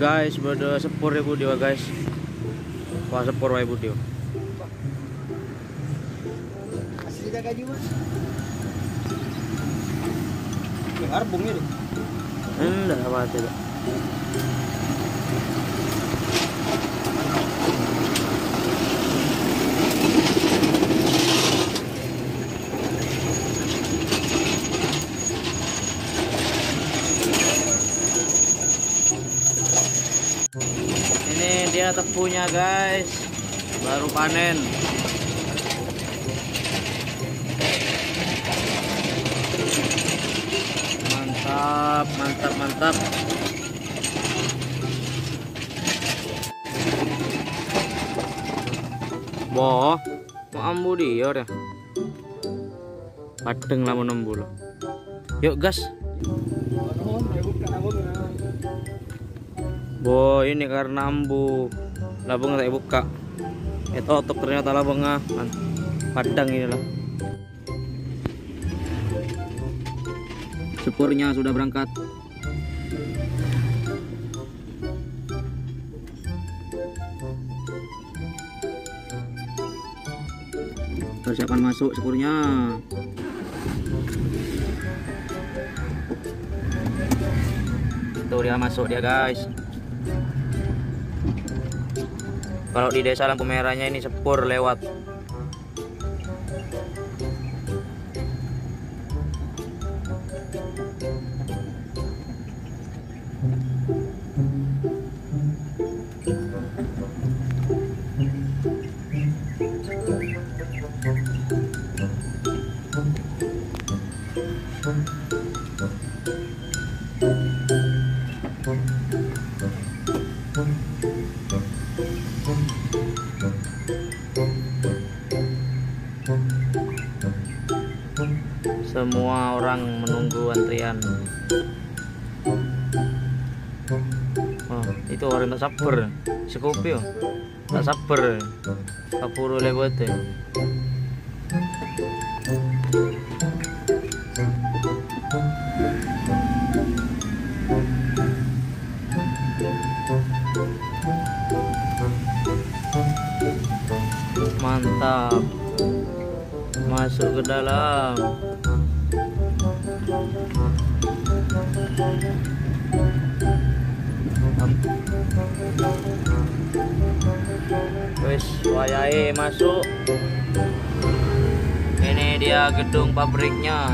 guys beda sepur ya budio guys wah sepur wae budio Asli dah gaji mas. Yang arbung ini. enggak apa tidak tepunya guys baru panen mantap mantap mantap Boh, mau ambu dia deh. Padeng lah menembu loh. Yuk gas. Oh. Boh, ini karena ambu. Labung tak buka. Eh tutup ternyata labungnya. Padang ini lah. Sepurnya sudah berangkat. Persiapan masuk sepurnya. Tuh dia masuk dia guys. Kalau di desa lampu merahnya ini sepur lewat. Semua orang menunggu antrian. Oh, itu orang tak sabar. Sekupi oh. Tak sabar. Kapuro lewat. Mantap. Masuk ke dalam. Wes, wayahe masuk. Ini dia gedung pabriknya.